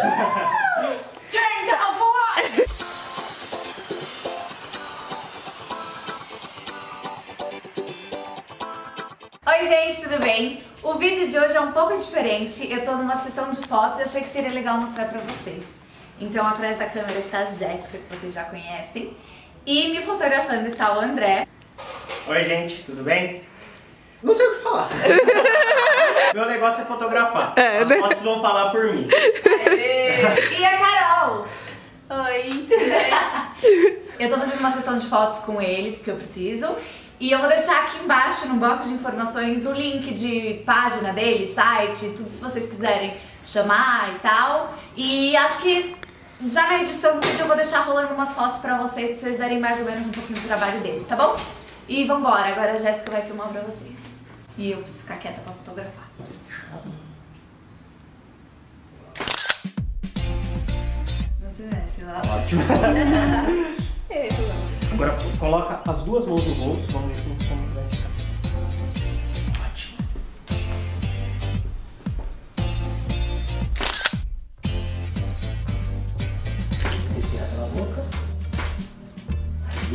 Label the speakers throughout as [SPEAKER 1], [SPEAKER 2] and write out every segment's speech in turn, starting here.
[SPEAKER 1] Turn what? Oi gente, tudo bem? O vídeo de hoje é um pouco diferente. Eu tô numa sessão de fotos e achei que seria legal mostrar pra vocês. Então atrás da câmera está a Jéssica, que vocês já conhecem. E me fotografando está o André.
[SPEAKER 2] Oi, gente, tudo bem? Não sei o que falar. Meu negócio é fotografar.
[SPEAKER 3] É,
[SPEAKER 2] As
[SPEAKER 3] né?
[SPEAKER 2] fotos vão falar por mim.
[SPEAKER 1] E a Carol.
[SPEAKER 4] Oi.
[SPEAKER 1] Eu tô fazendo uma sessão de fotos com eles, porque eu preciso. E eu vou deixar aqui embaixo no box de informações o link de página deles, site, tudo se vocês quiserem chamar e tal. E acho que já na edição do vídeo eu vou deixar rolando umas fotos pra vocês, pra vocês verem mais ou menos um pouquinho do trabalho deles, tá bom? E vambora, agora a Jéssica vai filmar pra vocês. E eu preciso ficar quieta pra fotografar. Não se mexe lá.
[SPEAKER 2] Ótimo. Agora coloca as duas mãos no bolso, vamos ver como, vai ficar. Ótimo. Respira pela boca.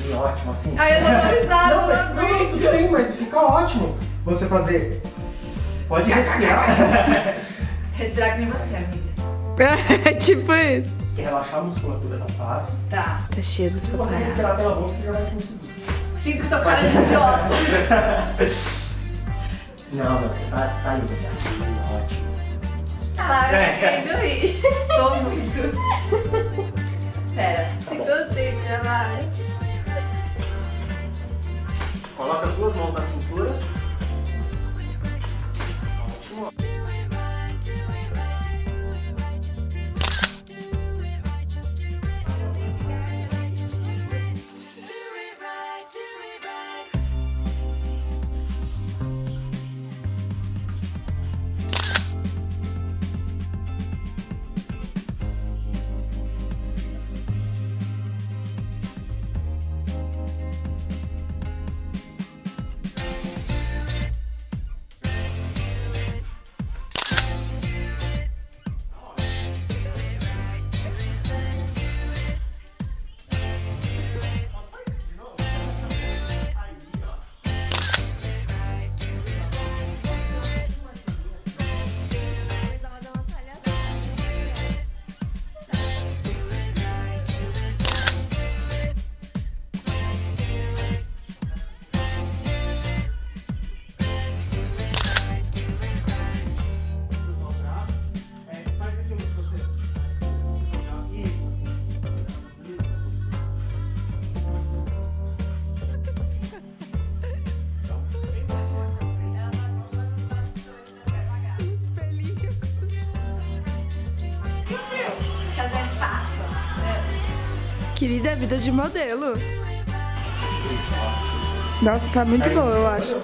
[SPEAKER 2] Aí, ótimo, assim.
[SPEAKER 4] Ai, eu tô horrorizada,
[SPEAKER 2] Não, mas,
[SPEAKER 4] não
[SPEAKER 2] não,
[SPEAKER 4] aguento.
[SPEAKER 2] tudo bem, mas fica ótimo. Você fazer. Pode respirar.
[SPEAKER 1] Respirar que nem você, amiga.
[SPEAKER 3] tipo isso.
[SPEAKER 2] relaxar a musculatura da face.
[SPEAKER 1] Tá.
[SPEAKER 3] Tá cheio dos
[SPEAKER 2] Se você respirar pela boca, você já vai conseguir.
[SPEAKER 1] Sinto que tô cara de idiota.
[SPEAKER 2] Não, não, você tá, tá indo. Tá ótimo.
[SPEAKER 4] Ah,
[SPEAKER 2] É.
[SPEAKER 4] eu rir.
[SPEAKER 1] Tô muito. Pera.
[SPEAKER 4] Gostei do trabalho.
[SPEAKER 2] Coloca as duas mãos na cintura.
[SPEAKER 3] Querida, vida de modelo. Nossa, tá muito bom, eu acho.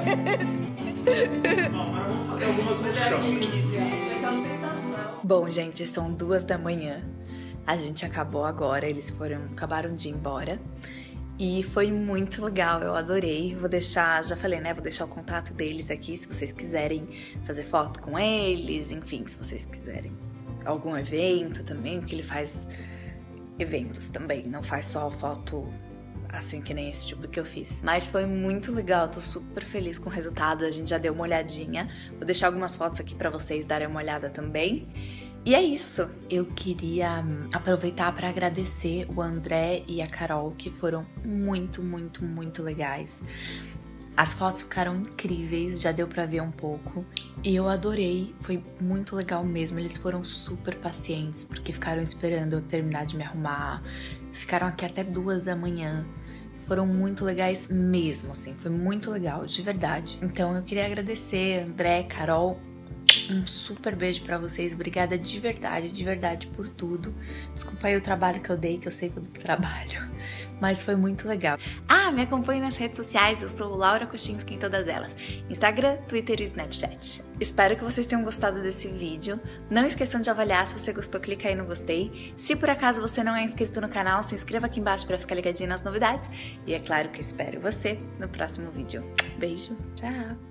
[SPEAKER 1] Bom, gente, são duas da manhã. A gente acabou agora, eles foram acabaram de ir embora. E foi muito legal, eu adorei. Vou deixar, já falei, né? Vou deixar o contato deles aqui se vocês quiserem fazer foto com eles, enfim, se vocês quiserem algum evento também, porque ele faz eventos também, não faz só foto assim que nem esse tipo que eu fiz. Mas foi muito legal, tô super feliz com o resultado. A gente já deu uma olhadinha. Vou deixar algumas fotos aqui para vocês darem uma olhada também. E é isso. Eu queria hum, aproveitar para agradecer o André e a Carol, que foram muito, muito, muito legais. As fotos ficaram incríveis, já deu pra ver um pouco. E eu adorei, foi muito legal mesmo. Eles foram super pacientes, porque ficaram esperando eu terminar de me arrumar. Ficaram aqui até duas da manhã. Foram muito legais mesmo, assim, foi muito legal, de verdade. Então eu queria agradecer, André, Carol, um super beijo pra vocês. Obrigada de verdade, de verdade por tudo. Desculpa aí o trabalho que eu dei, que eu sei que eu trabalho. Mas foi muito legal. Ah, me acompanhe nas redes sociais. Eu sou Laura Kostinski em todas elas. Instagram, Twitter e Snapchat. Espero que vocês tenham gostado desse vídeo. Não esqueçam de avaliar. Se você gostou, clica aí no gostei. Se por acaso você não é inscrito no canal, se inscreva aqui embaixo para ficar ligadinho nas novidades. E é claro que espero você no próximo vídeo. Beijo, tchau!